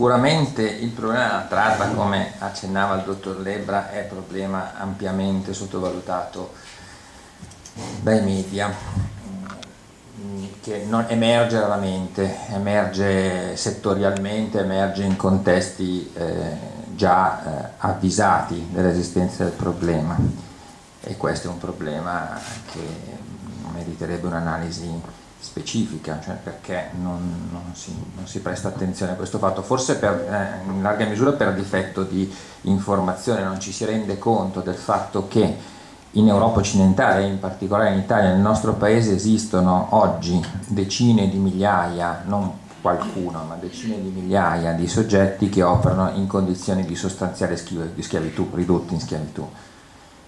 Sicuramente il problema della tratta, come accennava il dottor Lebra, è un problema ampiamente sottovalutato dai media, che non emerge raramente, emerge settorialmente, emerge in contesti eh, già eh, avvisati dell'esistenza del problema. E questo è un problema che meriterebbe un'analisi specifica, cioè perché non, non, si, non, si, presta attenzione a questo fatto, forse per, eh, in larga misura per difetto di informazione, non ci si rende conto del fatto che in Europa occidentale in particolare in Italia, nel nostro paese esistono oggi decine di migliaia, non qualcuno, ma decine di migliaia di soggetti che operano in condizioni di sostanziale schiavitù, ridotti in schiavitù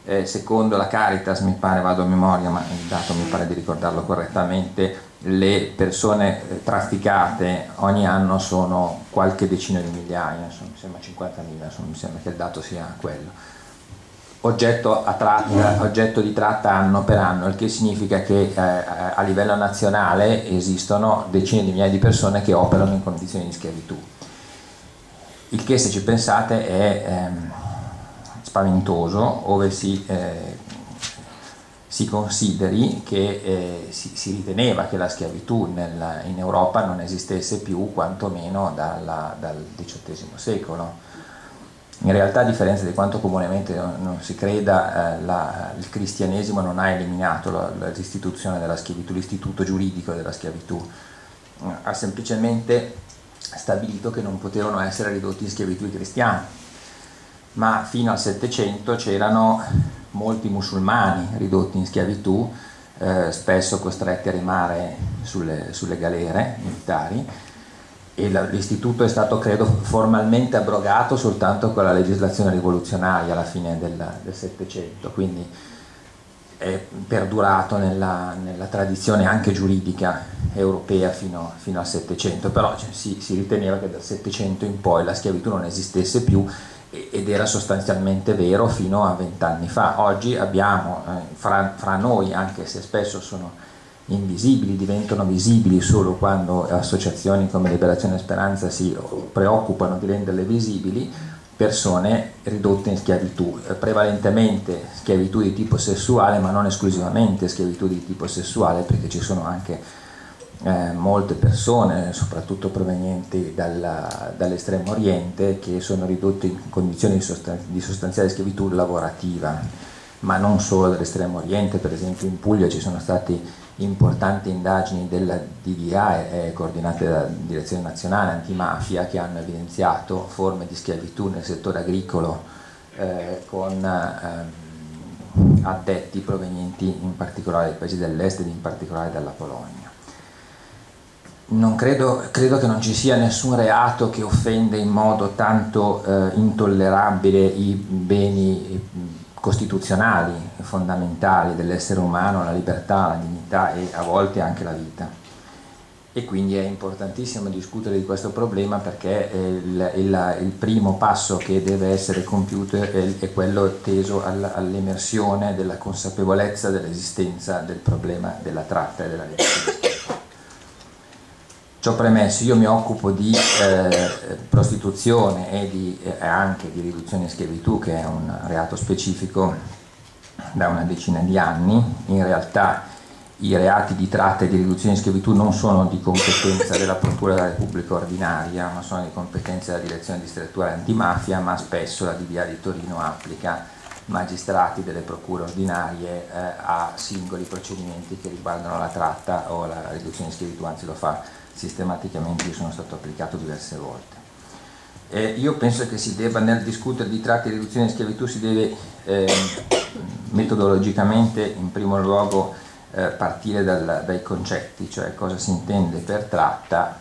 eh, secondo la Caritas, mi pare, vado a memoria, ma il dato mi pare di ricordarlo correttamente, le persone eh, trafficate ogni anno sono qualche decina di migliaia, insomma, mi sembra 50.000, mi sembra che il dato sia quello. Oggetto, tratta, oggetto, di tratta anno per anno, il che significa che eh, a livello nazionale esistono decine di migliaia di persone che operano in condizioni di schiavitù. Il che se ci pensate è... Ehm, spaventoso ove si, eh, si consideri che eh, si, si, riteneva che la schiavitù nel, in Europa non esistesse più quantomeno dalla, dal XVIII secolo. In realtà, a differenza di quanto comunemente non, si creda, eh, la, il cristianesimo non ha eliminato l'istituzione della schiavitù, l'istituto giuridico della schiavitù, ha semplicemente stabilito che non potevano essere ridotti in schiavitù i cristiani ma fino al Settecento c'erano molti musulmani ridotti in schiavitù, eh, spesso costretti a remare sulle, sulle galere militari. E l'istituto è stato credo formalmente abrogato soltanto con la legislazione rivoluzionaria alla fine del Settecento, quindi è perdurato nella, nella, tradizione anche giuridica europea fino, fino al Settecento, però cioè, si, si riteneva che dal Settecento in poi la schiavitù non esistesse più ed era sostanzialmente vero fino a vent'anni fa. Oggi abbiamo eh, fra, fra, noi, anche se spesso sono invisibili, diventano visibili solo quando associazioni come Liberazione e Speranza si preoccupano di renderle visibili, persone ridotte in schiavitù, eh, prevalentemente schiavitù di tipo sessuale, ma non esclusivamente schiavitù di tipo sessuale, perché ci sono anche eh, molte persone, soprattutto provenienti dalla, dall'estremo oriente, che sono ridotte in condizioni di, sostan- di, sostanziale schiavitù lavorativa, ma non solo dall'estremo oriente, per esempio in Puglia ci sono state importanti indagini della DDA eh, coordinate dalla Direzione Nazionale Antimafia che hanno evidenziato forme di schiavitù nel settore agricolo eh, con ehm, addetti provenienti in particolare dai paesi dell'est ed in particolare dalla Polonia credo, credo, che non ci sia nessun reato che offende in modo tanto eh, intollerabile i beni costituzionali fondamentali dell'essere umano, la libertà, la dignità e a volte anche la vita. E quindi è importantissimo discutere di questo problema perché il, il, il primo passo che deve essere compiuto è, è quello teso all'emersione della consapevolezza dell'esistenza del problema della tratta e della legge. Ciò premesso, io mi occupo di eh, prostituzione e di, eh, anche di riduzione in schiavitù, che è un reato specifico da una decina di anni. In realtà i reati di tratta e di riduzione in schiavitù non sono di competenza della Procura della Repubblica ordinaria, ma sono di competenza della Direzione distrettuale antimafia, ma spesso la DDA di Torino applica magistrati delle procure ordinarie eh, a singoli procedimenti che riguardano la tratta o la riduzione in schiavitù, anzi lo fa sistematicamente io sono stato applicato diverse volte. Eh, io penso che si debba, nel discutere di tratti di riduzione di schiavitù, si deve eh, metodologicamente in primo luogo eh, partire dal, dai concetti, cioè cosa si intende per tratta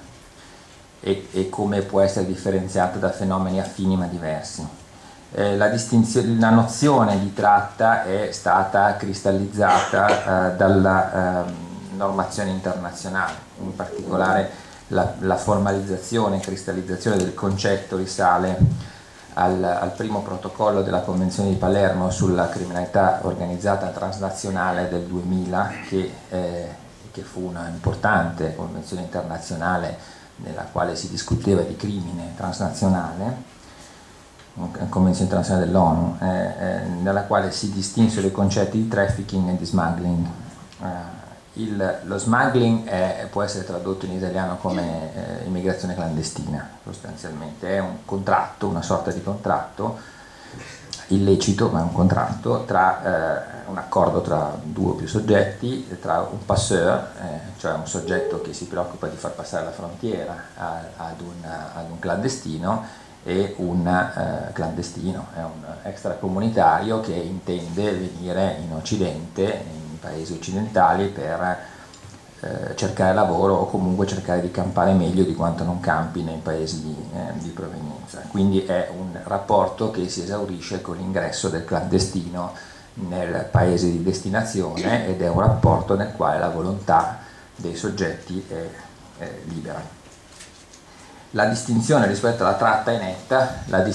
e, e, come può essere differenziata da fenomeni affini ma diversi. Eh, la, la, nozione di tratta è stata cristallizzata eh, dalla ehm, normazione internazionale, in particolare la, la formalizzazione e cristallizzazione del concetto risale al, al, primo protocollo della Convenzione di Palermo sulla criminalità organizzata transnazionale del 2000 che, eh, che fu una importante convenzione internazionale nella quale si discuteva di crimine transnazionale, Convenzione internazionale dell'ONU, eh, eh, nella quale si distinsero i concetti di trafficking e di smuggling. Eh, il, lo smuggling è, può essere tradotto in italiano come eh, immigrazione clandestina, sostanzialmente, è un contratto, una sorta di contratto illecito, ma è un contratto, tra eh, un accordo tra due o più soggetti, tra un passeur, eh, cioè un soggetto che si preoccupa di far passare la frontiera a, ad, un, ad, un, clandestino, e un eh, clandestino, è un extracomunitario che intende venire in Occidente, in paesi occidentali, per eh, cercare lavoro o comunque cercare di campare meglio di quanto non campi nei paesi di, eh, di provenienza. Quindi è un rapporto che si esaurisce con l'ingresso del clandestino nel paese di destinazione ed è un rapporto nel quale la volontà dei soggetti è, è libera. La distinzione rispetto alla tratta è netta, la,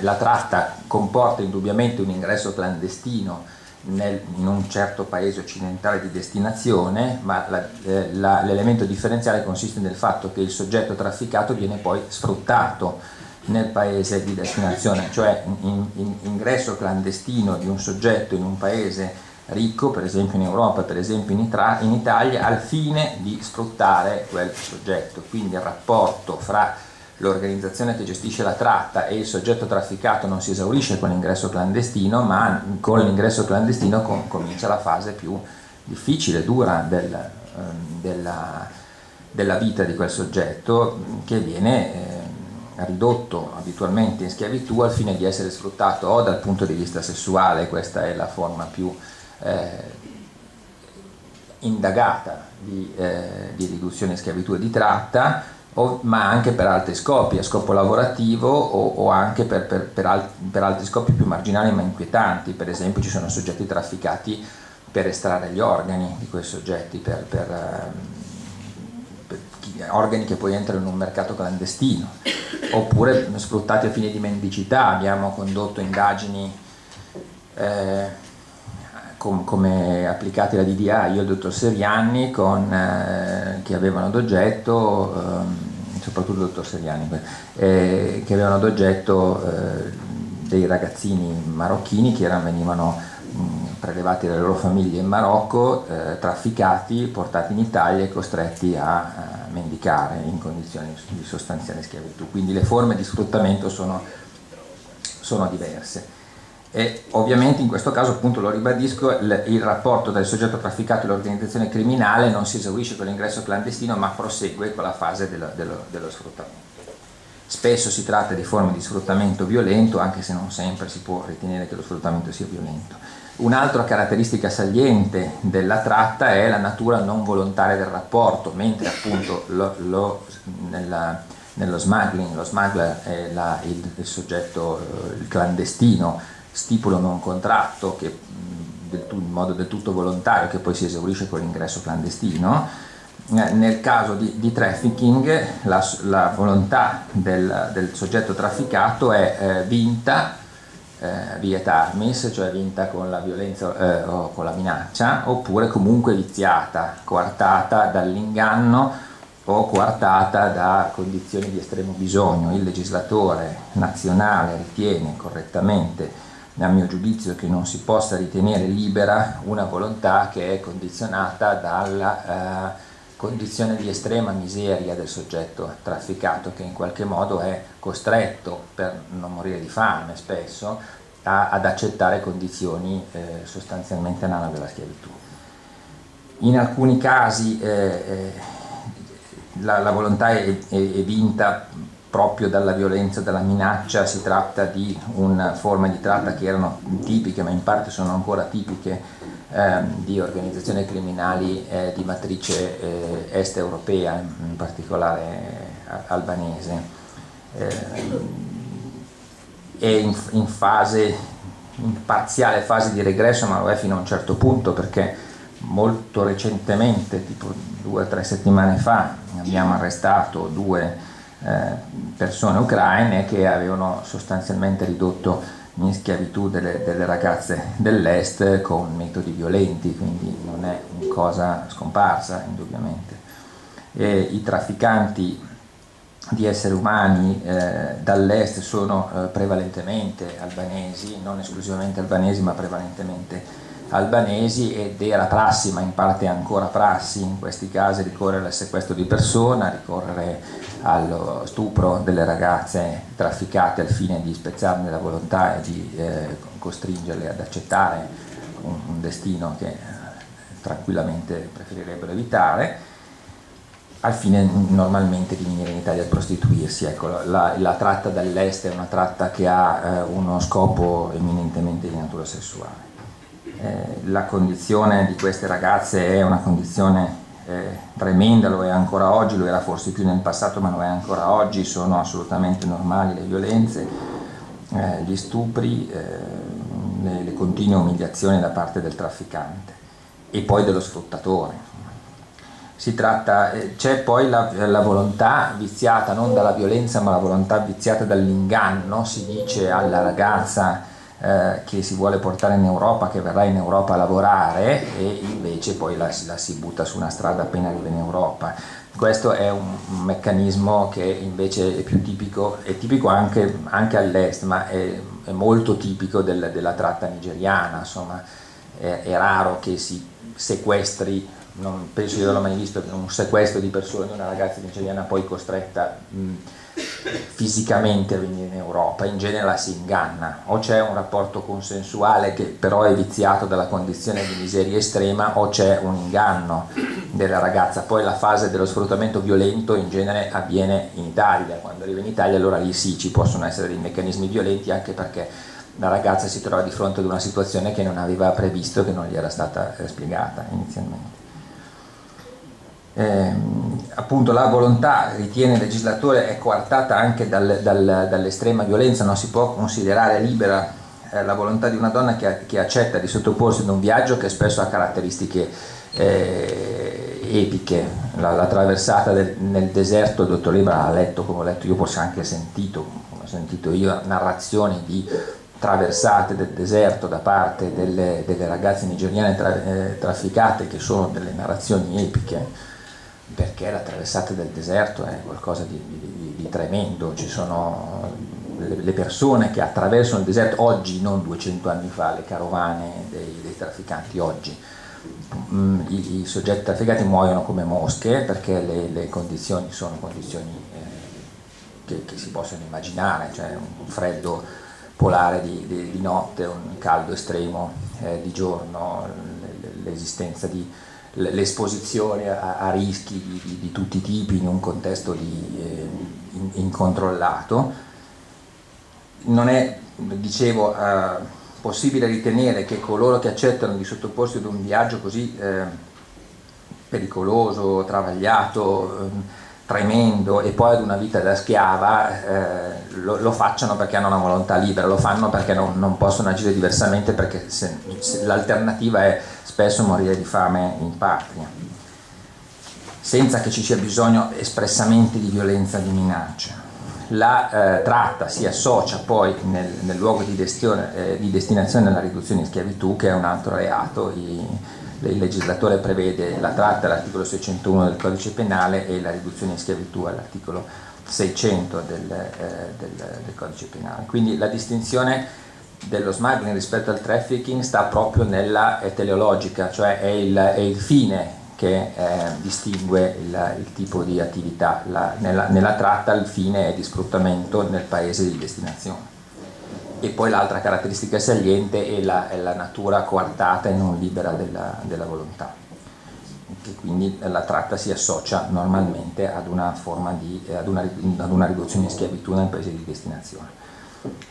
la tratta comporta indubbiamente un ingresso clandestino nel, in un certo paese occidentale di destinazione, ma eh, l'elemento differenziale consiste nel fatto che il soggetto trafficato viene poi sfruttato nel paese di destinazione, cioè in, in, ingresso clandestino di un soggetto in un paese ricco, per esempio in Europa, per esempio in, Itra, in Italia, al fine di sfruttare quel soggetto. Quindi il rapporto fra l'organizzazione che gestisce la tratta e il soggetto trafficato non si esaurisce con l'ingresso clandestino, ma con l'ingresso clandestino com- comincia la fase più difficile, dura del, ehm, della, della, vita di quel soggetto che viene eh, ridotto abitualmente in schiavitù al fine di essere sfruttato o dal punto di vista sessuale, questa è la forma più eh, indagata di, eh, di riduzione schiavitù e di tratta, o, ma anche per altri scopi, a scopo lavorativo o, o anche per, per, per, al, per, altri scopi più marginali ma inquietanti, per esempio ci sono soggetti trafficati per estrarre gli organi di quei soggetti, per, organi che poi entrano in un mercato clandestino, oppure sfruttati a fini di mendicità, abbiamo condotto indagini eh, com, come applicati alla DDA, io e il dottor Seriani, con, eh, che avevano ad oggetto, eh, soprattutto il dottor Seriani, eh, che avevano ad oggetto eh, dei ragazzini marocchini che erano, venivano prelevati dalle loro famiglie in Marocco, eh, trafficati, portati in Italia e costretti a mendicare in condizioni di sostanziale schiavitù. Quindi le forme di sfruttamento sono, sono diverse. E ovviamente in questo caso, appunto lo ribadisco, il, il rapporto tra il soggetto trafficato e l'organizzazione criminale non si esaurisce con l'ingresso clandestino ma prosegue con la fase dello, dello, dello sfruttamento. Spesso si tratta di forme di sfruttamento violento, anche se non sempre si può ritenere che lo sfruttamento sia violento. Un'altra caratteristica saliente della tratta è la natura non volontaria del rapporto, mentre appunto lo, lo, nella, nello smuggling, lo smuggler è la, il, il, soggetto il clandestino, stipulano un contratto che, in modo del tutto volontario che poi si esaurisce con l'ingresso clandestino. Eh, nel caso di, di trafficking la, la volontà del, del, soggetto trafficato è eh, vinta eh, via armis, cioè vinta con la violenza eh, o con la minaccia, oppure comunque viziata, coartata dall'inganno o coartata da condizioni di estremo bisogno. Il legislatore nazionale ritiene correttamente a mio giudizio che non si possa ritenere libera una volontà che è condizionata dalla eh, condizione di estrema miseria del soggetto trafficato che in qualche modo è costretto per non morire di fame spesso a, ad accettare condizioni eh, sostanzialmente analoghe alla schiavitù. In alcuni casi eh, eh la, la, volontà è, è, è vinta proprio dalla violenza, dalla minaccia, si tratta di una forma di tratta che erano tipiche, ma in parte sono ancora tipiche, eh, di organizzazioni criminali eh, di matrice eh, est europea, in particolare eh, albanese. è in, in, fase, in parziale fase di regresso, ma lo è fino a un certo punto perché molto recentemente, tipo due o tre settimane fa, abbiamo arrestato due persone ucraine che avevano sostanzialmente ridotto in schiavitù delle, delle, ragazze dell'est con metodi violenti, quindi non è una cosa scomparsa indubbiamente. E I trafficanti di esseri umani eh, dall'est sono eh, prevalentemente albanesi, non esclusivamente albanesi ma prevalentemente albanesi ed era prassi, ma in parte ancora prassi in questi casi ricorrere al sequestro di persona, ricorrere allo stupro delle ragazze trafficate al fine di spezzarne la volontà e di eh, costringerle ad accettare un, un destino che eh, tranquillamente preferirebbero evitare al fine normalmente di venire in Italia a prostituirsi. Ecco, la, la, tratta dall'est è una tratta che ha eh, uno scopo eminentemente di natura sessuale. Eh, la condizione di queste ragazze è una condizione eh, tremenda, lo è ancora oggi, lo era forse più nel passato, ma lo è ancora oggi, sono assolutamente normali le violenze, eh, gli stupri, le, le continue umiliazioni da parte del trafficante e poi dello sfruttatore. C'è poi la, la, volontà viziata non dalla violenza ma la volontà viziata dall'inganno, si dice alla ragazza eh, che si vuole portare in Europa, che verrà in Europa a lavorare e invece poi la, la si butta su una strada appena arriva in Europa. Questo è un, meccanismo che invece è più tipico, è tipico anche, anche all'est, ma è, è molto tipico del, della tratta nigeriana, insomma è, è raro che si sequestri non penso di averlo mai visto, un sequestro di persone di una ragazza nigeriana poi costretta mh, fisicamente venire in Europa, in genere la si inganna, o c'è un rapporto consensuale che però è viziato dalla condizione di miseria estrema o c'è un inganno della ragazza, poi la fase dello sfruttamento violento in genere avviene in Italia, quando arriva in Italia allora lì sì ci possono essere dei meccanismi violenti anche perché la ragazza si trova di fronte ad una situazione che non aveva previsto, che non gli era stata eh, spiegata inizialmente eh, appunto la volontà, ritiene il legislatore, è coartata anche dal, dal, dall'estrema violenza, non si può considerare libera eh, la volontà di una donna che, che, accetta di sottoporsi ad un viaggio che spesso ha caratteristiche eh, epiche, la, la traversata del, nel deserto, il dottor Libra ha letto, come ho letto io, forse anche sentito, come ho sentito io, narrazioni di traversate del deserto da parte delle, delle ragazze nigeriane tra, eh, trafficate che sono delle narrazioni epiche perché la traversata del deserto è qualcosa di, di, di tremendo, ci sono le, le, persone che attraversano il deserto oggi, non 200 anni fa, le carovane dei, dei trafficanti oggi. Mm, i, i, soggetti trafficati muoiono come mosche perché le, le condizioni sono condizioni eh, che, che, si possono immaginare, cioè un freddo polare di, di, di notte, un caldo estremo eh, di giorno, l'esistenza di l'esposizione a, a, rischi di, di, di, tutti i tipi in un contesto di, eh, in, incontrollato. Non è, dicevo, eh, possibile ritenere che coloro che accettano di sottoporsi ad un viaggio così eh, pericoloso, travagliato, ehm, tremendo e poi ad una vita da schiava eh, lo, lo, facciano perché hanno una volontà libera, lo fanno perché non, non possono agire diversamente perché se, se l'alternativa è spesso morire di fame in patria, senza che ci sia bisogno espressamente di violenza, di minaccia. La eh, tratta si associa poi nel, nel luogo di, eh, di, destinazione alla riduzione in schiavitù, che è un altro reato. I, il legislatore prevede la tratta all'articolo 601 del codice penale e la riduzione in schiavitù all'articolo 600 del, eh, del, del, codice penale. Quindi la distinzione dello smuggling rispetto al trafficking sta proprio nella teleologica, cioè è il, è il fine che eh, distingue il, il, tipo di attività. La, nella, nella tratta il fine è di sfruttamento nel paese di destinazione e poi l'altra caratteristica saliente è la, è la, natura coartata e non libera della, della, volontà, che quindi la tratta si associa normalmente ad una, di, ad una, ad una riduzione in schiavitù nel paese di destinazione.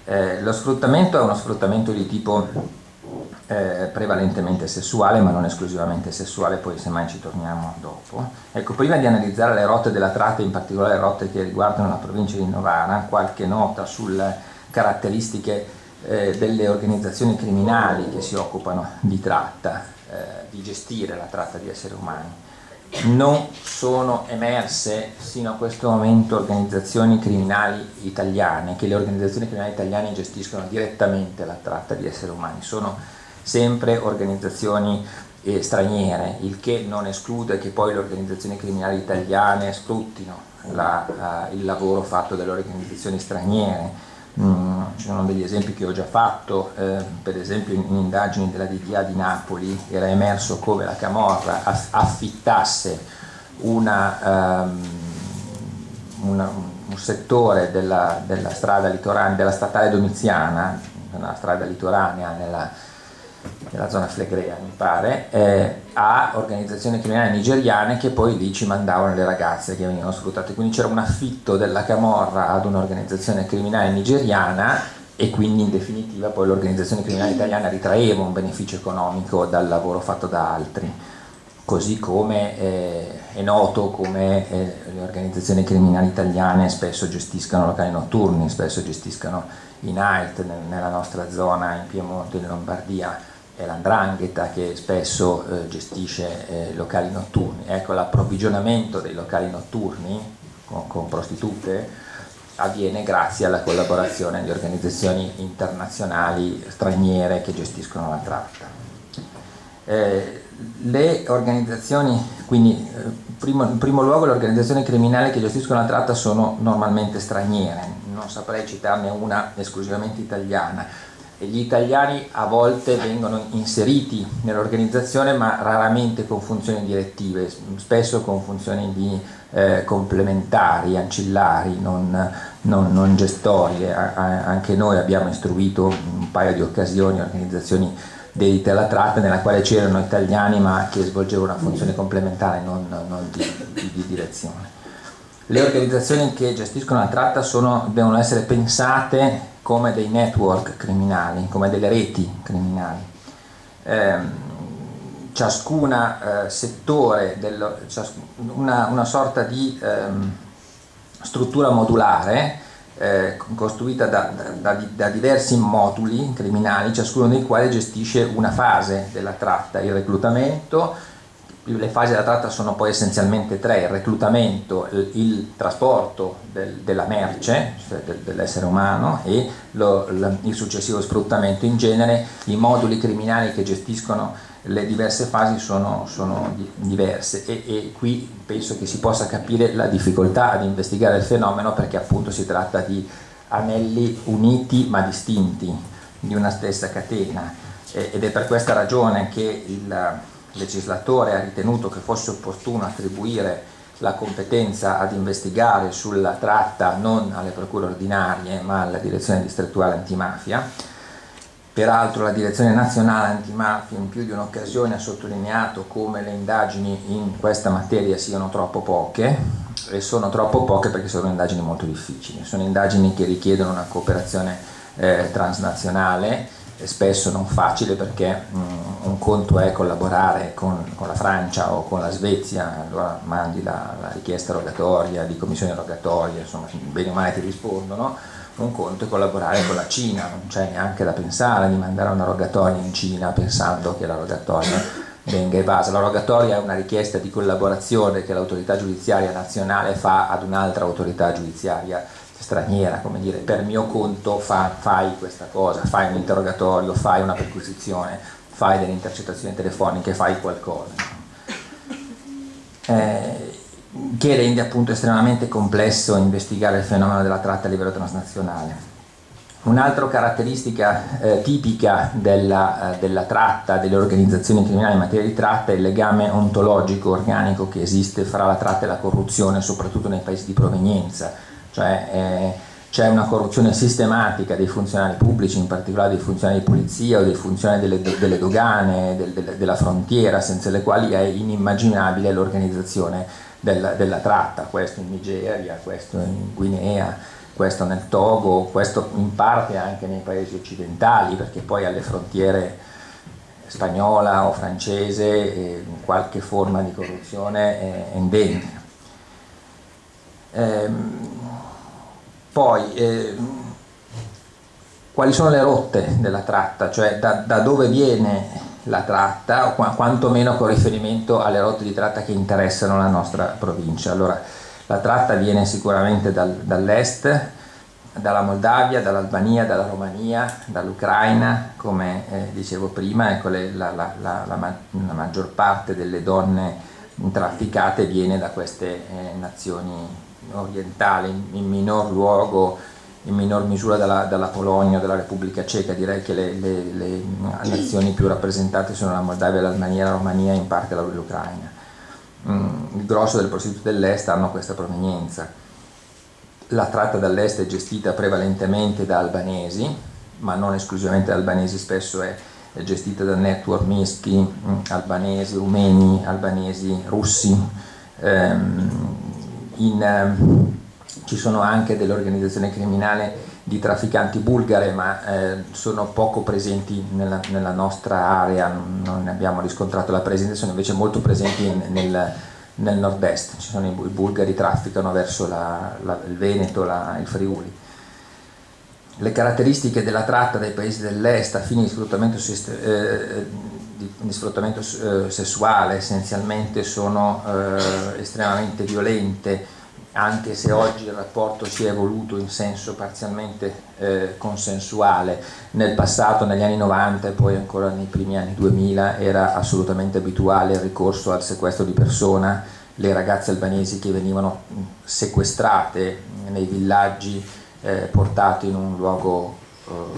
Eh, lo sfruttamento è uno sfruttamento di tipo eh, prevalentemente sessuale, ma non esclusivamente sessuale, poi semmai ci torniamo dopo. Ecco, prima di analizzare le rotte della tratta, in particolare le rotte che riguardano la provincia di Novara, qualche nota sul caratteristiche eh, delle organizzazioni criminali che si occupano di tratta, eh, di gestire la tratta di esseri umani. Non sono emerse sino a questo momento organizzazioni criminali italiane, che le organizzazioni criminali italiane gestiscono direttamente la tratta di esseri umani, sono sempre organizzazioni eh, straniere, il che non esclude che poi le organizzazioni criminali italiane sfruttino la, uh, il lavoro fatto dalle organizzazioni straniere. Mm, ci sono degli esempi che ho già fatto, eh, per esempio in, in, indagini della DDA di Napoli era emerso come la Camorra affittasse una, um, una, un settore della, della strada litoranea, della statale domiziana, una strada litoranea nella, nella zona Flegrea mi pare, eh, a organizzazioni criminali nigeriane che poi lì ci mandavano le ragazze che venivano sfruttate. Quindi c'era un affitto della Camorra ad un'organizzazione criminale nigeriana e quindi in definitiva poi l'organizzazione criminale italiana ritraeva un beneficio economico dal lavoro fatto da altri. Così come eh, è noto come eh, le organizzazioni criminali italiane spesso gestiscano locali notturni, spesso gestiscano i night nella nostra zona in Piemonte, in Lombardia è l'andrangheta che spesso eh, gestisce eh, locali notturni. Ecco, l'approvvigionamento dei locali notturni con, con, prostitute avviene grazie alla collaborazione di organizzazioni internazionali straniere che gestiscono la tratta. Eh, le organizzazioni, quindi eh, primo, in primo luogo le organizzazioni criminali che gestiscono la tratta sono normalmente straniere, non saprei citarne una esclusivamente italiana, gli italiani a volte vengono inseriti nell'organizzazione ma raramente con funzioni direttive, spesso con funzioni di, eh, complementari, ancillari, non, non, non gestori. anche noi abbiamo istruito un paio di occasioni organizzazioni dedite alla tratta nella quale c'erano italiani ma che svolgevano una funzione complementare, non, non di, di, di direzione. Le organizzazioni che gestiscono la tratta sono, devono essere pensate come dei network criminali, come delle reti criminali. Eh, ciascuna eh, settore, dello, ciasc- una, una, sorta di ehm, struttura modulare eh, costruita da, da, da, da, diversi moduli criminali, ciascuno dei quali gestisce una fase della tratta, il reclutamento, le fasi della tratta sono poi essenzialmente tre, il reclutamento, il, il trasporto del, della merce, cioè del, dell'essere umano e lo, il successivo sfruttamento. In genere i moduli criminali che gestiscono le diverse fasi sono, sono diverse e, e, qui penso che si possa capire la difficoltà ad investigare il fenomeno perché appunto si tratta di anelli uniti ma distinti di una stessa catena ed è per questa ragione che il legislatore ha ritenuto che fosse opportuno attribuire la competenza ad investigare sulla tratta non alle procure ordinarie ma alla direzione distrettuale antimafia. Peraltro la direzione nazionale antimafia in più di un'occasione ha sottolineato come le indagini in questa materia siano troppo poche e sono troppo poche perché sono indagini molto difficili, sono indagini che richiedono una cooperazione eh, transnazionale spesso non facile perché mh, un conto è collaborare con, con, la Francia o con la Svezia, allora mandi la, la richiesta rogatoria di commissione rogatoria, insomma bene o male ti rispondono, un conto è collaborare con la Cina, non c'è neanche da pensare di mandare una rogatoria in Cina pensando che la rogatoria venga evasa. La rogatoria è una richiesta di collaborazione che l'autorità giudiziaria nazionale fa ad un'altra autorità giudiziaria straniera, come dire, per mio conto fa, fai questa cosa, fai un interrogatorio, fai una perquisizione, fai delle intercettazioni telefoniche, fai qualcosa. Eh, che rende appunto estremamente complesso investigare il fenomeno della tratta a livello transnazionale. Un'altra caratteristica eh, tipica della, eh, della, tratta, delle organizzazioni criminali in materia di tratta è il legame ontologico, organico che esiste fra la tratta e la corruzione, soprattutto nei paesi di provenienza cioè eh, c'è una corruzione sistematica dei funzionari pubblici, in particolare dei funzionari di polizia o dei funzionari delle, delle dogane, del, del, della frontiera, senza le quali è inimmaginabile l'organizzazione della, della tratta, questo in Nigeria, questo in Guinea, questo nel Togo, questo in parte anche nei paesi occidentali, perché poi alle frontiere spagnola o francese eh, qualche forma di corruzione è endemica. Ehm, poi, eh, quali sono le rotte della tratta, cioè da, da dove viene la tratta, o quantomeno con riferimento alle rotte di tratta che interessano la nostra provincia. Allora, la tratta viene sicuramente dal, dall'est, dalla Moldavia, dall'Albania, dalla Romania, dall'Ucraina, come eh, dicevo prima, ecco le, la, la, la, la, maggior parte delle donne trafficate viene da queste eh, nazioni orientale, in, in minor luogo in minor misura dalla, dalla Polonia, dalla Repubblica Ceca, direi che le, le, le, nazioni più rappresentate sono la Moldavia, l'Albania, la Romania e in parte l'Ucraina. Mm, il grosso delle prostitute dell'est hanno questa provenienza. La tratta dall'est è gestita prevalentemente da albanesi, ma non esclusivamente da albanesi, spesso è, è gestita da network mischi, mm, albanesi, rumeni, albanesi, russi. Ehm, in, ehm, ci sono anche delle organizzazioni criminali di trafficanti bulgare, ma eh, sono poco presenti nella, nella, nostra area, non ne abbiamo riscontrato la presenza, sono invece molto presenti in, nel, nel nord-est, ci sono i, i bulgari trafficano verso la, la, il Veneto, il Friuli. Le caratteristiche della tratta dai paesi dell'est a fini di sfruttamento, eh, di, di sfruttamento eh, sessuale essenzialmente sono eh, estremamente violente, anche se oggi il rapporto si è evoluto in senso parzialmente eh, consensuale, nel passato, negli anni 90 e poi ancora nei primi anni 2000 era assolutamente abituale il ricorso al sequestro di persona, le ragazze albanesi che venivano sequestrate nei villaggi, eh, portate in un luogo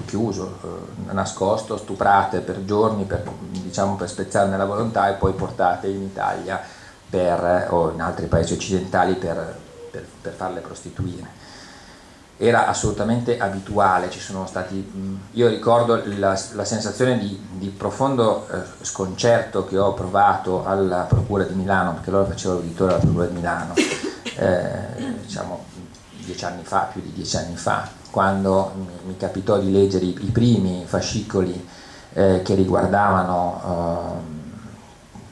chiuso, eh, nascosto, stuprate per giorni per, diciamo, per spezzarne la volontà e poi portate in Italia per, o in altri paesi occidentali per per, per farle prostituire. Era assolutamente abituale, ci sono stati, io ricordo la, la sensazione di, di profondo eh, sconcerto che ho provato alla Procura di Milano, perché allora facevo l'auditore alla Procura di Milano, eh, diciamo dieci anni fa, più di dieci anni fa, quando mi, capitò di leggere i, primi fascicoli eh, che riguardavano eh,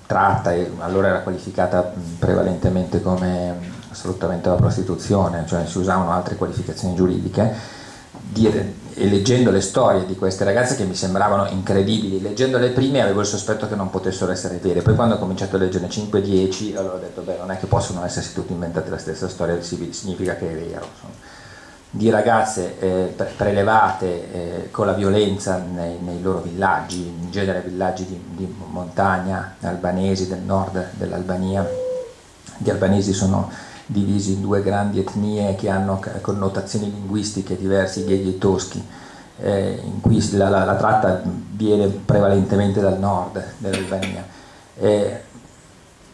tratta, e allora era qualificata prevalentemente come sfruttamento della prostituzione, cioè si usavano altre qualificazioni giuridiche, dire, e leggendo le storie di queste ragazze che mi sembravano incredibili, leggendo le prime avevo il sospetto che non potessero essere vere, poi quando ho cominciato a leggerne 5-10 allora ho detto beh non è che possono essersi tutti inventate la stessa storia, significa che è vero. Insomma. Di ragazze eh, prelevate eh, con la violenza nei, nei, loro villaggi, in genere villaggi di, di montagna albanesi del nord dell'Albania, gli albanesi sono divisi in due grandi etnie che hanno connotazioni linguistiche diverse, gheghi e toschi. Eh, in cui la, la, la, tratta viene prevalentemente dal nord dell'Albania. Eh,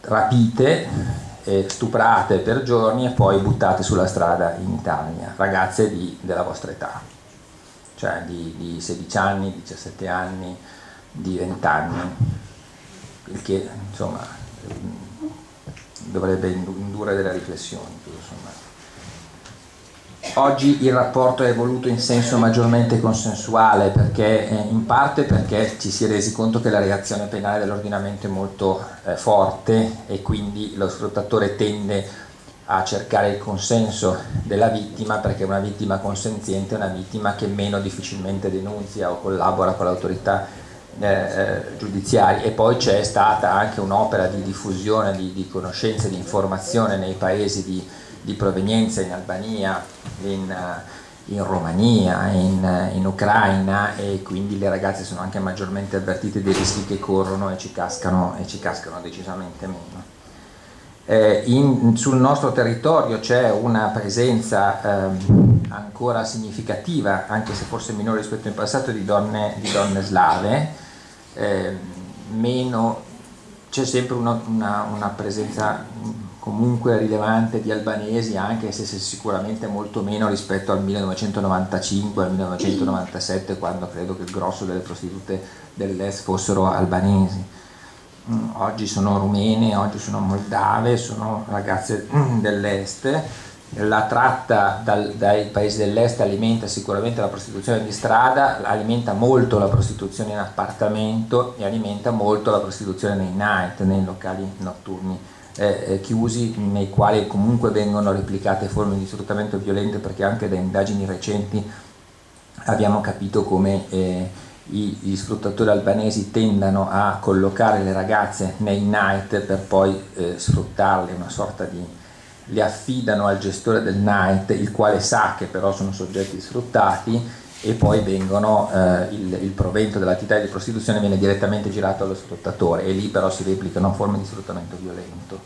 rapite, eh, stuprate per giorni e poi buttate sulla strada in Italia, ragazze di, della vostra età, cioè di, di 16 anni, 17 anni, di 20 anni, il che insomma dovrebbe indurre delle riflessioni. Oggi il rapporto è evoluto in senso maggiormente consensuale perché, eh, in parte perché ci si è resi conto che la reazione penale dell'ordinamento è molto eh, forte e quindi lo sfruttatore tende a cercare il consenso della vittima perché una vittima consenziente è una vittima che meno difficilmente denunzia o collabora con l'autorità eh, eh, giudiziari e poi c'è stata anche un'opera di diffusione di, di conoscenze, di informazione nei paesi di, di provenienza in Albania, in, eh, in Romania, in, eh, in, Ucraina e quindi le ragazze sono anche maggiormente avvertite dei rischi che corrono e ci cascano, e ci cascano decisamente meno. Eh, in, sul nostro territorio c'è una presenza eh, ancora significativa, anche se forse minore rispetto al passato, di donne, di donne slave, eh, meno, c'è sempre una, una, una, presenza comunque rilevante di albanesi, anche se, se sicuramente molto meno rispetto al 1995, al 1997, quando credo che il grosso delle prostitute dell'est fossero albanesi. Mm, oggi sono rumene, oggi sono moldave, sono ragazze dell'est la tratta dal, dai paesi dell'est alimenta sicuramente la prostituzione di strada, alimenta molto la prostituzione in appartamento e alimenta molto la prostituzione nei night, nei locali notturni eh, eh, chiusi, nei quali comunque vengono replicate forme di sfruttamento violento perché anche da indagini recenti abbiamo capito come eh, gli sfruttatori albanesi tendano a collocare le ragazze nei night per poi eh, sfruttarle, una sorta di le affidano al gestore del night, il quale sa che però sono soggetti sfruttati e poi vengono, eh, il, il, provento dell'attività di prostituzione viene direttamente girato allo sfruttatore e lì però si replicano forme di sfruttamento violento.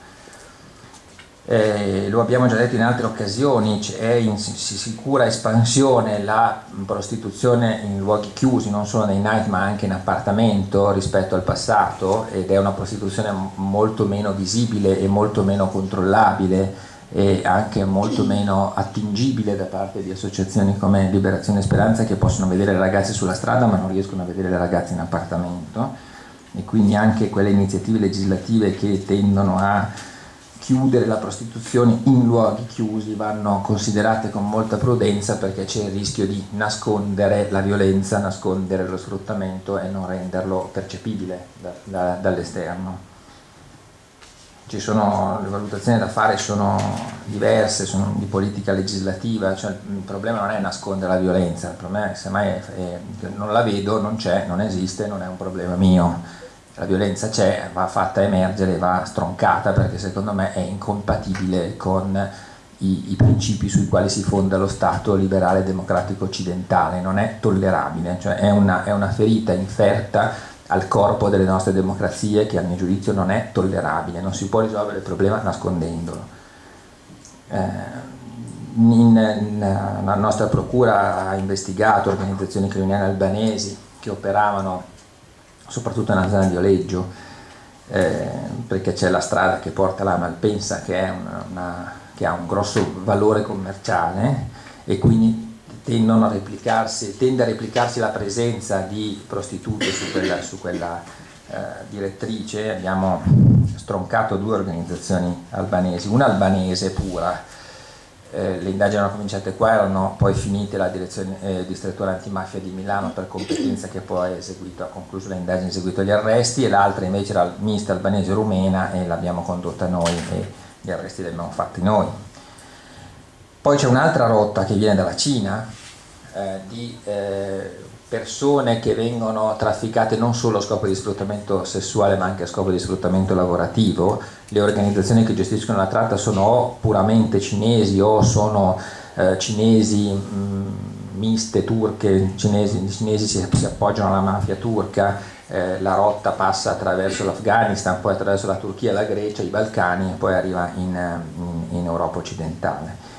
eh, lo abbiamo già detto in altre occasioni, è in sicura espansione la prostituzione in luoghi chiusi, non solo nei night ma anche in appartamento rispetto al passato ed è una prostituzione molto meno visibile e molto meno controllabile e anche molto meno attingibile da parte di associazioni come Liberazione e Speranza che possono vedere le ragazze sulla strada ma non riescono a vedere le ragazze in appartamento e quindi anche quelle iniziative legislative che tendono a chiudere la prostituzione in luoghi chiusi vanno considerate con molta prudenza perché c'è il rischio di nascondere la violenza, nascondere lo sfruttamento e non renderlo percepibile da, da, dall'esterno. Ci sono, le valutazioni da fare sono diverse, sono di politica legislativa, cioè il problema non è nascondere la violenza, il problema è semmai è, è, non la vedo, non c'è, non esiste, non è un problema mio. La violenza c'è, va fatta emergere, va stroncata perché secondo me è incompatibile con i, i, principi sui quali si fonda lo Stato liberale democratico occidentale, non è tollerabile, cioè è una, è una ferita inferta al corpo delle nostre democrazie che a mio giudizio non è tollerabile, non si può risolvere il problema nascondendolo. Eh, la nostra procura ha investigato organizzazioni criminali albanesi che operavano soprattutto nella zona di Oleggio, eh, perché c'è la strada che porta là a Malpensa che, una, una, che, ha un grosso valore commerciale e quindi tendono a replicarsi, tende a replicarsi la presenza di prostitute su quella, su quella eh, direttrice. Abbiamo stroncato due organizzazioni albanesi, una albanese pura, eh, le indagini erano cominciate qua, erano poi finite la direzione eh, distrettuale antimafia di Milano per competenza che poi ha, eseguito, ha concluso le indagini, ha eseguito gli arresti e l'altra invece era mista albanese-rumena e l'abbiamo condotta noi e gli arresti li abbiamo fatti noi. Poi c'è un'altra rotta che viene dalla Cina eh, di eh, persone che vengono trafficate non solo a scopo di sfruttamento sessuale ma anche a scopo di sfruttamento lavorativo, le organizzazioni che gestiscono la tratta sono o puramente cinesi o sono eh, cinesi mh, mm, miste turche, i cinesi si, si, appoggiano alla mafia turca, eh, la rotta passa attraverso l'Afghanistan, poi attraverso la Turchia, la Grecia, i Balcani e poi arriva in, in, in Europa occidentale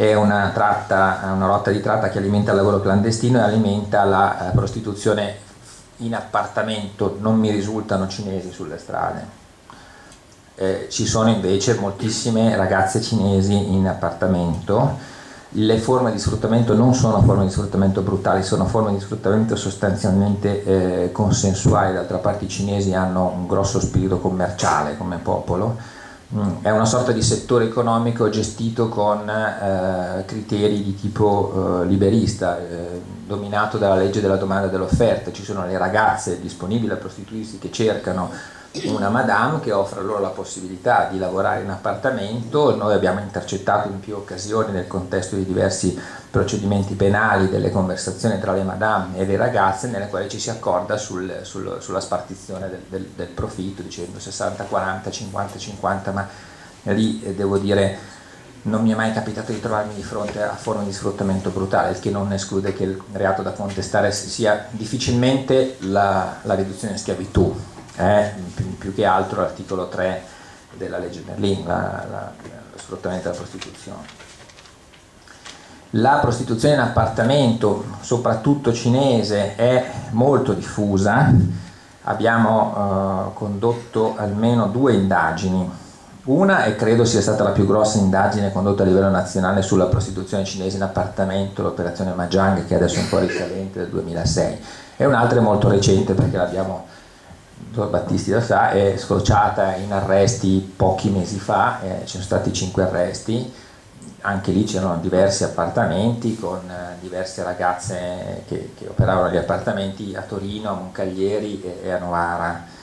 è una, tratta, una rotta di tratta che alimenta il lavoro clandestino e alimenta la eh, prostituzione in appartamento, non mi risultano cinesi sulle strade. Eh, ci sono invece moltissime ragazze cinesi in appartamento, le forme di sfruttamento non sono forme di sfruttamento brutali, sono forme di sfruttamento sostanzialmente eh, consensuali, d'altra parte i cinesi hanno un grosso spirito commerciale come popolo è una sorta di settore economico gestito con eh, criteri di tipo eh, liberista, eh, dominato dalla legge della domanda e dell'offerta. Ci sono le ragazze disponibili a prostituirsi che cercano una madame che offre loro la possibilità di lavorare in appartamento, noi abbiamo intercettato in più occasioni nel contesto di diversi procedimenti penali delle conversazioni tra le madame e le ragazze nelle quali ci si accorda sul, sul, sulla spartizione del, del, del, profitto dicendo 60-40, 50-50 ma lì eh, devo dire non mi è mai capitato di trovarmi di fronte a forme di sfruttamento brutale, il che non esclude che il reato da contestare sia difficilmente la, la riduzione in schiavitù, è più, che altro l'articolo 3 della legge Berlin, la, la, lo sfruttamento della prostituzione. La prostituzione in appartamento, soprattutto cinese, è molto diffusa. Abbiamo eh, condotto almeno due indagini. Una, e credo sia stata la più grossa indagine condotta a livello nazionale sulla prostituzione cinese in appartamento, l'operazione Mahjong, che adesso è un po' ricadente del 2006. E un'altra è molto recente perché l'abbiamo Battisti lo sa, è scrociata in arresti pochi mesi fa, eh, ci sono stati cinque arresti, anche lì c'erano diversi appartamenti con eh, diverse ragazze che, che, operavano gli appartamenti a Torino, a Moncaglieri e, e a Novara.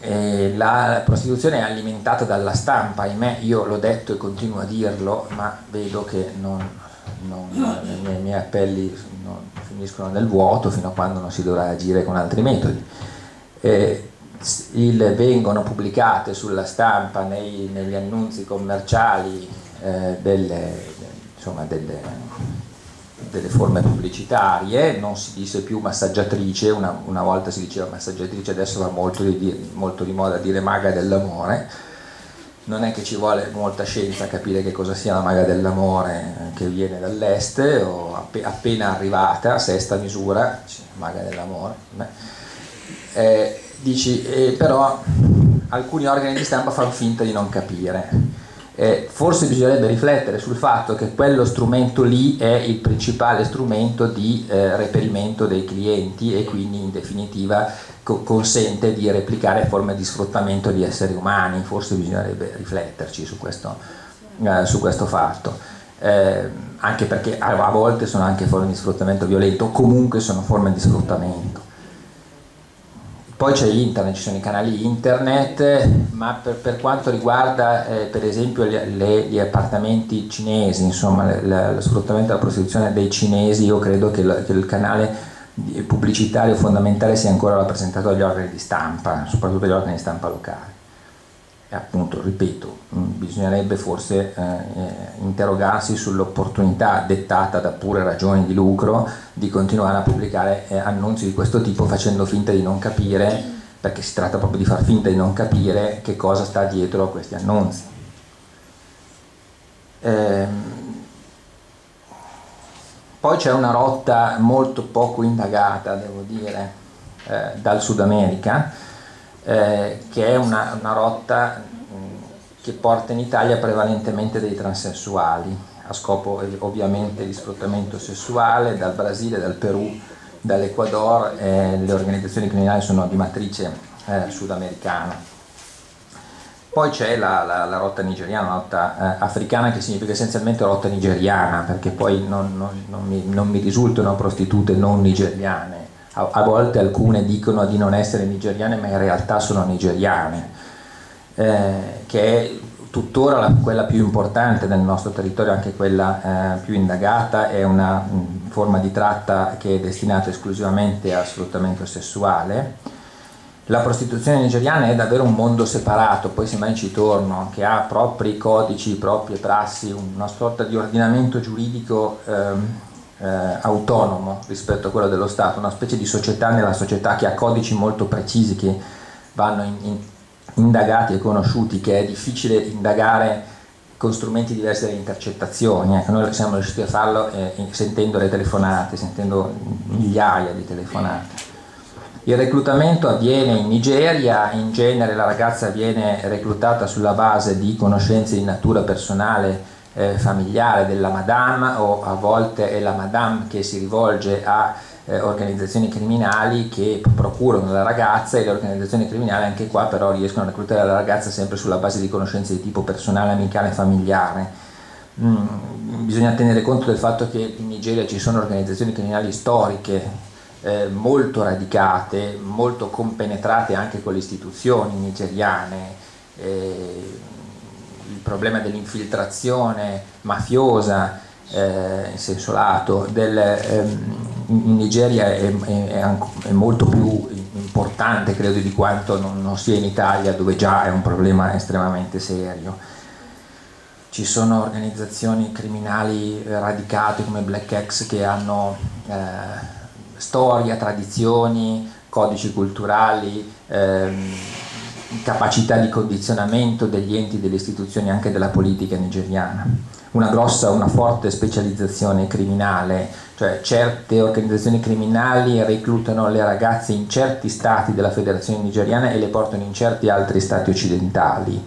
E la prostituzione è alimentata dalla stampa, ahimè io l'ho detto e continuo a dirlo, ma vedo che non, non, i miei appelli non finiscono nel vuoto fino a quando non si dovrà agire con altri metodi. Eh, il, vengono pubblicate sulla stampa nei, negli annunzi commerciali eh, delle, insomma, delle, delle, forme pubblicitarie, non si dice più massaggiatrice, una, una volta si diceva massaggiatrice, adesso va molto di, molto di moda dire maga dell'amore, non è che ci vuole molta scienza a capire che cosa sia la maga dell'amore eh, che viene dall'est o appena arrivata, sesta misura, maga dell'amore. Eh, dici, eh, però alcuni organi di stampa fanno finta di non capire. Eh, forse bisognerebbe riflettere sul fatto che quello strumento lì è il principale strumento di eh, reperimento dei clienti e quindi in definitiva co- consente di replicare forme di sfruttamento di esseri umani, forse bisognerebbe rifletterci su questo, eh, su questo fatto. Eh, anche perché a, volte sono anche forme di sfruttamento violento, comunque sono forme di sfruttamento. Poi c'è internet, ci sono i canali internet, ma per, per quanto riguarda eh, per esempio le, le, gli appartamenti cinesi, insomma le, lo sfruttamento della prostituzione dei cinesi, io credo che, lo, che il canale pubblicitario fondamentale sia ancora rappresentato dagli organi di stampa, soprattutto dagli organi di stampa locali. Appunto, ripeto, mm, bisognerebbe forse eh, eh, interrogarsi sull'opportunità dettata da pure ragioni di lucro di continuare a pubblicare eh, annunci di questo tipo facendo finta di non capire, perché si tratta proprio di far finta di non capire che cosa sta dietro a questi annunzi. Ehm, poi c'è una rotta molto poco indagata, devo dire, eh, dal Sud America, eh, che è una, una rotta mh, che porta in Italia prevalentemente dei transessuali, a scopo eh, ovviamente di sfruttamento sessuale, dal Brasile, dal Perù, dall'Ecuador, eh, le organizzazioni criminali sono di matrice eh, sudamericana. Poi c'è la, la, la, rotta nigeriana, la rotta eh, africana che significa essenzialmente rotta nigeriana, perché poi non, non, non, mi, non mi, risultano prostitute non nigeriane. A, a, volte alcune dicono di non essere nigeriane, ma in realtà sono nigeriane, eh, che è tuttora la, quella più importante nel nostro territorio, anche quella eh, più indagata, è una mh, forma di tratta che è destinata esclusivamente a sfruttamento sessuale. La prostituzione nigeriana è davvero un mondo separato, poi se mai ci torno, che ha propri codici, proprie prassi, una sorta di ordinamento giuridico ehm, eh, autonomo rispetto a quello dello Stato, una specie di società nella società che ha codici molto precisi che vanno in, in, indagati e conosciuti, che è difficile indagare con strumenti diversi dalle intercettazioni. Ecco, noi siamo riusciti a farlo eh, sentendo le telefonate, sentendo migliaia di telefonate. Il reclutamento avviene in Nigeria, in genere la ragazza viene reclutata sulla base di conoscenze di natura personale eh, familiare della madame o a volte è la madame che si rivolge a eh, organizzazioni criminali che procurano la ragazza e le organizzazioni criminali anche qua però riescono a reclutare la ragazza sempre sulla base di conoscenze di tipo personale, amicale e familiare. Mm, bisogna tenere conto del fatto che in Nigeria ci sono organizzazioni criminali storiche eh, molto radicate, molto compenetrate anche con le istituzioni nigeriane, eh, il problema dell'infiltrazione mafiosa eh, in senso lato del, ehm, in Nigeria è, è, è, molto più importante credo di quanto non, non sia in Italia dove già è un problema estremamente serio. Ci sono organizzazioni criminali radicate come Black X che hanno eh, storia, tradizioni, codici culturali, ehm, capacità di condizionamento degli enti, delle istituzioni, anche della politica nigeriana. Una grossa, una forte specializzazione criminale, cioè certe organizzazioni criminali reclutano le ragazze in certi stati della federazione nigeriana e le portano in certi altri stati occidentali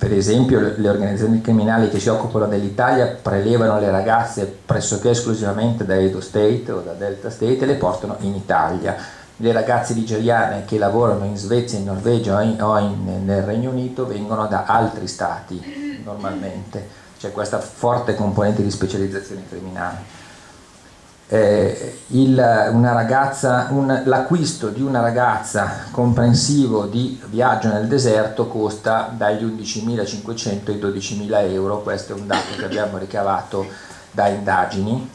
per esempio le organizzazioni criminali che si occupano dell'Italia prelevano le ragazze pressoché esclusivamente da Edo State o da Delta State e le portano in Italia. Le ragazze nigeriane che lavorano in Svezia, in Norvegia o, in, o in, nel Regno Unito vengono da altri stati normalmente, c'è questa forte componente di specializzazione criminale. Eh, un, l'acquisto di una ragazza comprensivo di viaggio nel deserto costa dagli 11.500 ai 12.000 euro, questo è un dato che abbiamo ricavato da indagini,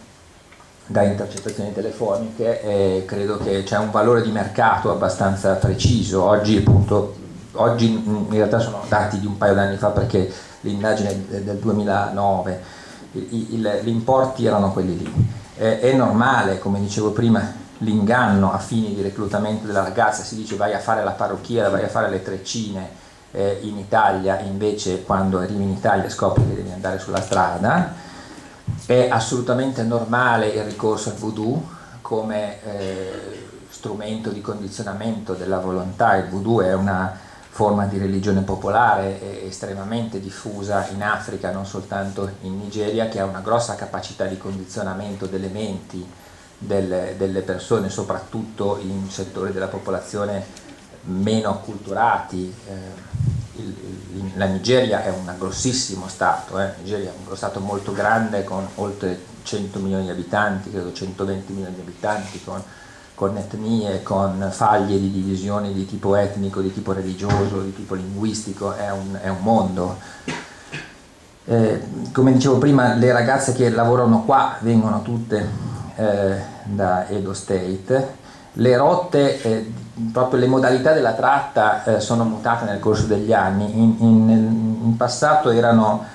da intercettazioni telefoniche e credo che c'è un valore di mercato abbastanza preciso, oggi, appunto, oggi in realtà sono dati di un paio d'anni fa perché l'indagine è del 2009, I, il, gli importi erano quelli lì. Eh, è normale, come dicevo prima, l'inganno a fini di reclutamento della ragazza, si dice vai a fare la parrucchiera, vai a fare le treccine, eh, in Italia. Invece quando arrivi in Italia scopri che devi andare sulla strada, è assolutamente normale il ricorso al voodoo come eh, strumento di condizionamento della volontà, il voodoo è una forma di religione popolare estremamente diffusa in Africa, non soltanto in Nigeria, che ha una grossa capacità di condizionamento delle menti delle, delle persone, soprattutto in settori della popolazione meno acculturati. Eh, la Nigeria è un grossissimo Stato, eh. Nigeria è uno Stato molto grande con oltre 100 milioni di abitanti, credo 120 milioni di abitanti, con con etnie, con faglie di divisioni di tipo etnico, di tipo religioso, di tipo linguistico, è un, è un mondo. Eh, come dicevo prima, le ragazze che lavorano qua vengono tutte eh, da Edo State, le rotte, eh, proprio le modalità della tratta eh, sono mutate nel corso degli anni, in, in, in passato erano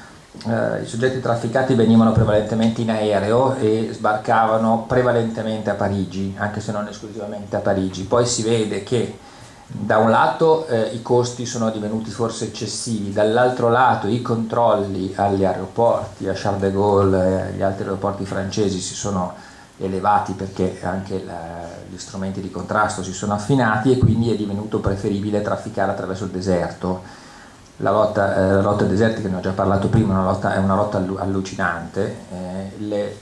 eh, i soggetti trafficati venivano prevalentemente in aereo e sbarcavano prevalentemente a Parigi, anche se non esclusivamente a Parigi. Poi si vede che da un lato eh, i costi sono divenuti forse eccessivi, dall'altro lato i controlli agli aeroporti, a Charles de Gaulle e agli altri aeroporti francesi si sono elevati perché anche la, gli strumenti di contrasto si sono affinati e quindi è divenuto preferibile trafficare attraverso il deserto la lotta, eh, la lotta desertica, ne ho già parlato prima, una lotta, è una lotta allucinante, eh, le,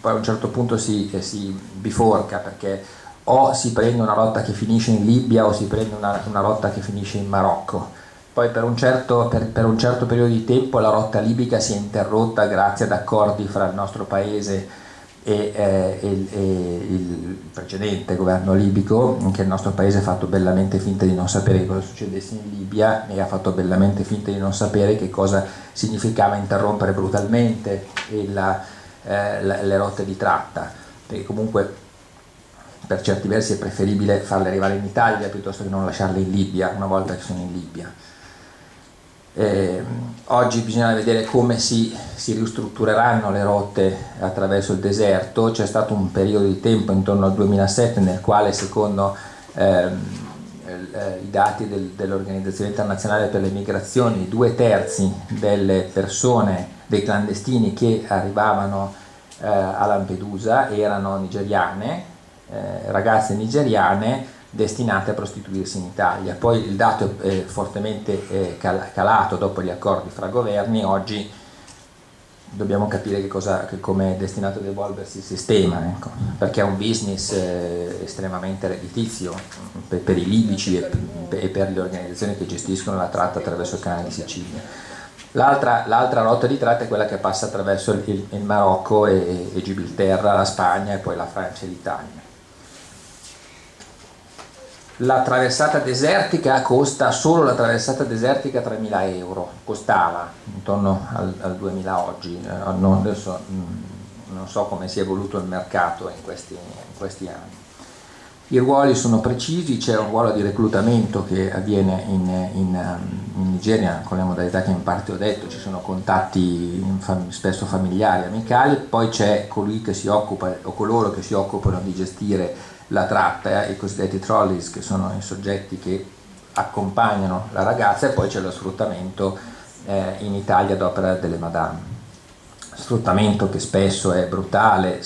poi a un certo punto si, eh, si, biforca perché o si prende una lotta che finisce in Libia o si prende una, una lotta che finisce in Marocco. Poi per un, certo, per, per un certo periodo di tempo la rotta libica si è interrotta grazie ad accordi fra il nostro paese e, eh, e, e, il precedente governo libico, che il nostro paese ha fatto bellamente finta di non sapere cosa succedesse in Libia e ha fatto bellamente finta di non sapere che cosa significava interrompere brutalmente la, eh, le rotte di tratta, perché comunque per certi versi è preferibile farle arrivare in Italia piuttosto che non lasciarle in Libia una volta che sono in Libia. Eh, oggi bisogna vedere come si, si, ristruttureranno le rotte attraverso il deserto, c'è stato un periodo di tempo intorno al 2007 nel quale secondo ehm, eh, i dati del, dell'Organizzazione Internazionale per le Migrazioni due terzi delle persone, dei clandestini che arrivavano eh, a Lampedusa erano nigeriane, eh, ragazze nigeriane destinate a prostituirsi in Italia. Poi il dato è fortemente calato dopo gli accordi fra governi, oggi dobbiamo capire che cosa, che come è destinato ad evolversi il sistema, ecco, perché è un business eh, estremamente redditizio per, per, i libici e, e, per le organizzazioni che gestiscono la tratta attraverso il canale di Sicilia. L'altra, l'altra rotta di tratta è quella che passa attraverso il, il Marocco e, e Gibilterra, la Spagna e poi la Francia e l'Italia la traversata desertica costa solo la traversata desertica 3.000 euro, costava intorno al, al 2000 oggi, eh, non, adesso mh, mm, non so come si è evoluto il mercato in questi, in questi, anni. I ruoli sono precisi, c'è un ruolo di reclutamento che avviene in, in, um, in, Nigeria con le modalità che in parte ho detto, ci sono contatti fam spesso familiari, amicali, poi c'è colui che si occupa o coloro che si occupano di gestire la tratta, eh, i cosiddetti trolleys che sono i soggetti che accompagnano la ragazza e poi c'è lo sfruttamento eh, in Italia ad opera delle madame. Sfruttamento che spesso è brutale,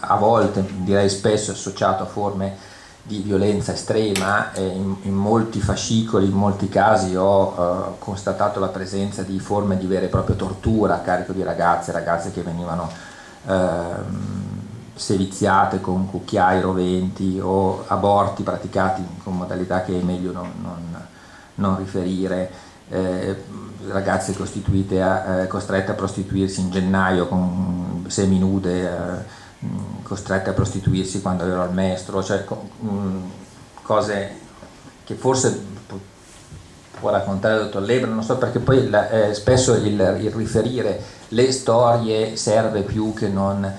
a volte direi spesso associato a forme di violenza estrema e in, in molti fascicoli, in molti casi ho eh, constatato la presenza di forme di vera e propria tortura a carico di ragazze, ragazze che venivano eh, seviziate con cucchiai roventi o aborti praticati con modalità che è meglio non, non, non riferire, eh, ragazze a, eh, costrette a prostituirsi in gennaio con seminude, eh, costrette a prostituirsi quando ero al maestro, cioè mh, mm, cose che forse può raccontare il dottor Lebra, non so perché poi la, eh, spesso il, il riferire le storie serve più che non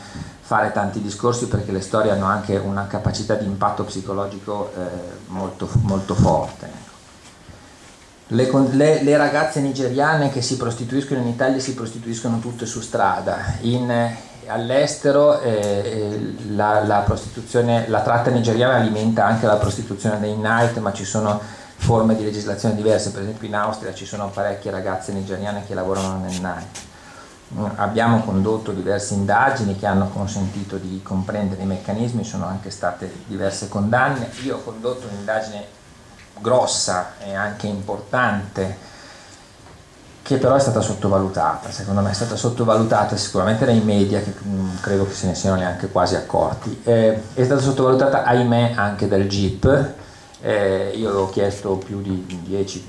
fare tanti discorsi perché le storie hanno anche una capacità di impatto psicologico eh, molto, molto, forte. Le, le, le, ragazze nigeriane che si prostituiscono in Italia si prostituiscono tutte su strada, in, all'estero eh, eh la, la, la, tratta nigeriana alimenta anche la prostituzione dei night, ma ci sono forme di legislazione diverse, per esempio in Austria ci sono parecchie ragazze nigeriane che lavorano nel night. Abbiamo condotto diverse indagini che hanno consentito di comprendere i meccanismi, sono anche state diverse condanne. Io ho condotto un'indagine grossa e anche importante che però è stata sottovalutata, secondo me è stata sottovalutata sicuramente dai media che mm, credo che se ne siano neanche quasi accorti, eh, è stata sottovalutata ahimè anche dal GIP, eh, io ho chiesto più di 10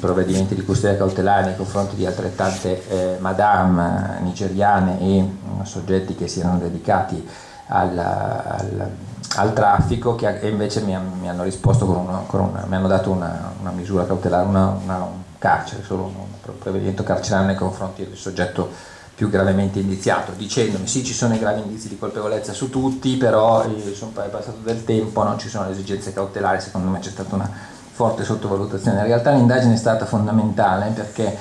provvedimenti di custodia cautelare nei confronti di altrettante eh, madame nigeriane e mm, soggetti che si erano dedicati al, al, al traffico che, e invece mi, mi, hanno risposto con, una, con una, mi hanno dato una, una misura cautelare, un carcere, solo un provvedimento carcerario nei confronti del soggetto più gravemente indiziato, dicendomi sì ci sono i gravi indizi di colpevolezza su tutti, però eh, sono passato del tempo, non ci sono le esigenze cautelari, secondo me c'è stata una forte sottovalutazione. In realtà l'indagine è stata fondamentale perché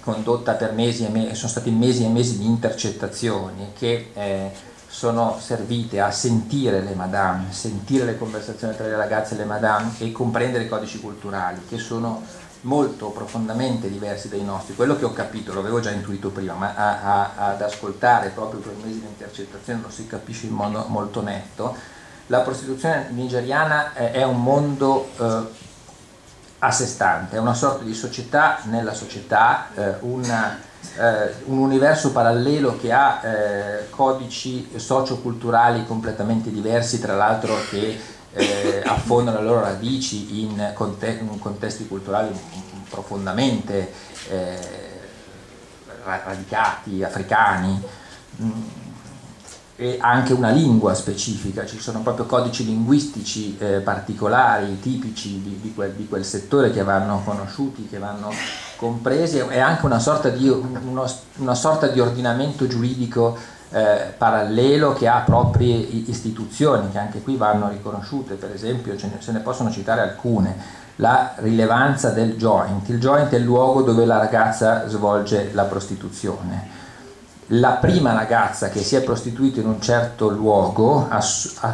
condotta per mesi e mesi, sono stati mesi e mesi di intercettazioni che eh, sono servite a sentire le madame, sentire le conversazioni tra le ragazze e le madame e comprendere i codici culturali che sono molto profondamente diversi dai nostri, quello che ho capito, lo avevo già intuito prima, ma a, a, ad ascoltare proprio per mesi di intercettazione lo si capisce in modo molto netto, la prostituzione nigeriana è un mondo eh, a sé stante, è una sorta di società nella società, eh, una, eh, un universo parallelo che ha eh, codici socioculturali completamente diversi, tra l'altro che eh, affondano le loro radici in, conte in contesti culturali profondamente eh, radicati, africani, mh, mm, e anche una lingua specifica, ci sono proprio codici linguistici eh, particolari, tipici di, di, quel, di, quel, settore che vanno conosciuti, che vanno compresi. E anche una sorta di, uno, una sorta di ordinamento giuridico eh, parallelo che ha proprie istituzioni che anche qui vanno riconosciute, per esempio ne, se ne possono citare alcune, la rilevanza del joint, il joint è il luogo dove la ragazza svolge la prostituzione. La prima ragazza che si è prostituita in un certo luogo, a,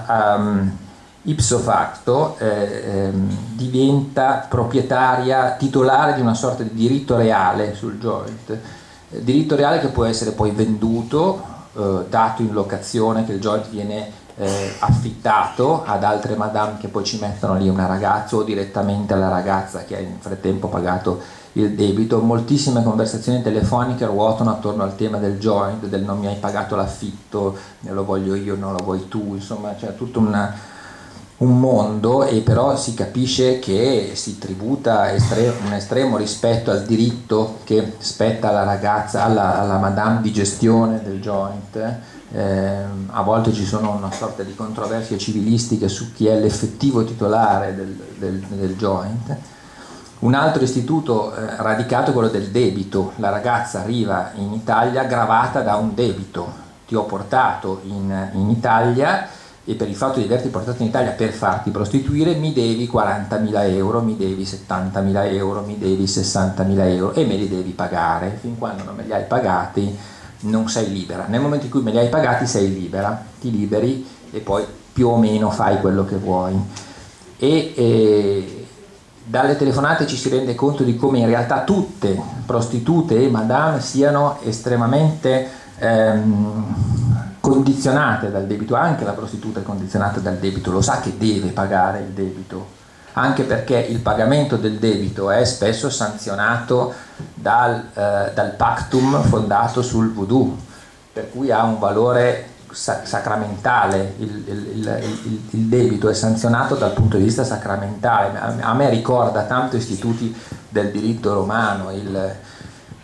a, um, ipso facto, eh, eh, diventa proprietaria titolare di una sorta di diritto reale sul joint, eh, diritto reale che può essere poi venduto eh, dato in locazione, che il joint viene eh, affittato ad altre madame che poi ci mettono lì una ragazza o direttamente alla ragazza che ha in frattempo pagato il debito. Moltissime conversazioni telefoniche ruotano attorno al tema del joint, del non mi hai pagato l'affitto, lo voglio io, non lo vuoi tu, insomma c'è tutta una un mondo e però si capisce che si tributa estre un estremo rispetto al diritto che spetta alla ragazza, alla, alla madame di gestione del joint. Eh, a volte ci sono una sorta di controversie civilistiche su chi è l'effettivo titolare del, del, del, joint. Un altro istituto eh, radicato è quello del debito. La ragazza arriva in Italia gravata da un debito. Ti ho portato in, in Italia e per il fatto di averti portato in Italia per farti prostituire mi devi 40.000 euro, mi devi 70.000 euro, mi devi 60.000 euro e me li devi pagare. Fin quando non me li hai pagati non sei libera. Nel momento in cui me li hai pagati sei libera, ti liberi e poi più o meno fai quello che vuoi. E, e dalle telefonate ci si rende conto di come in realtà tutte prostitute e madame siano estremamente ehm, condizionate dal debito, anche la prostituta è condizionata dal debito, lo sa che deve pagare il debito, anche perché il pagamento del debito è spesso sanzionato dal, eh, dal pactum fondato sul voodoo, per cui ha un valore sacramentale, il, il, il, il, debito è sanzionato dal punto di vista sacramentale, a me ricorda tanto istituti del diritto romano, il,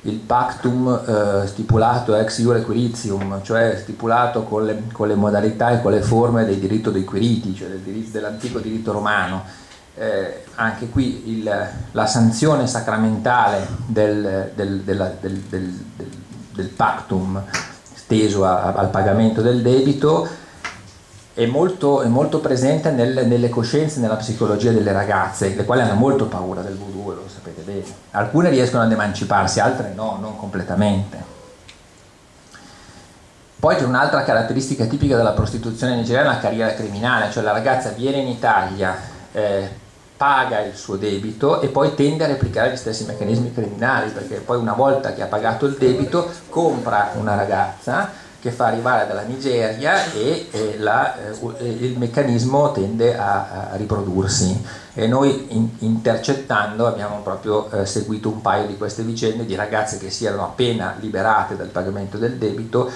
il pactum eh, stipulato ex iure quiritium, cioè stipulato con le, con le, modalità e con le forme del diritto dei quiriti, cioè del diritto, dell'antico diritto romano. Eh, anche qui il, la sanzione sacramentale del, del, della, del, del pactum steso a, al pagamento del debito è molto, è molto presente nel, nelle coscienze, nella psicologia delle ragazze, le quali hanno molto paura del voodoo, lo sapete bene. Alcune riescono ad emanciparsi, altre no, non completamente. Poi c'è un'altra caratteristica tipica della prostituzione nigeriana, la carriera criminale, cioè la ragazza viene in Italia, eh, paga il suo debito e poi tende a replicare gli stessi meccanismi criminali perché poi una volta che ha pagato il debito compra una ragazza che fa arrivare dalla Nigeria e, e la, eh, il meccanismo tende a, a riprodursi e noi in, intercettando abbiamo proprio eh, seguito un paio di queste vicende di ragazze che si erano appena liberate dal pagamento del debito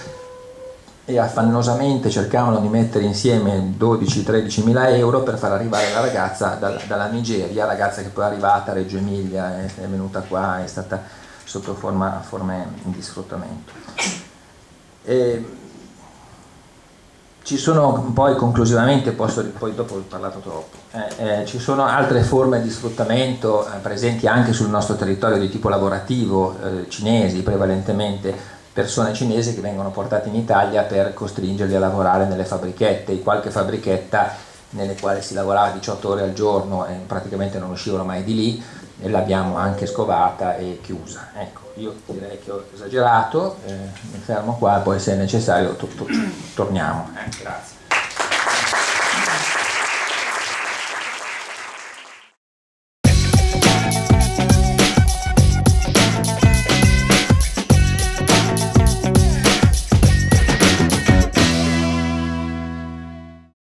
e affannosamente cercavano di mettere insieme 12-13 mila euro per far arrivare la ragazza dalla, dalla Nigeria, ragazza che poi è arrivata a Reggio Emilia, è, è venuta qua, è stata sotto forma, forme di sfruttamento. E ci sono poi conclusivamente, posso, poi dopo ho parlato troppo, eh, eh, ci sono altre forme di sfruttamento eh, presenti anche sul nostro territorio di tipo lavorativo, eh, cinesi prevalentemente, persone cinesi che vengono portate in Italia per costringerli a lavorare nelle fabbrichette, qualche fabbrichetta nelle quali si lavorava 18 ore al giorno e praticamente non uscivano mai di lì e l'abbiamo anche scovata e chiusa. Ecco io direi che ho esagerato, eh, mi fermo qua, poi se è necessario to to torniamo. Eh, grazie.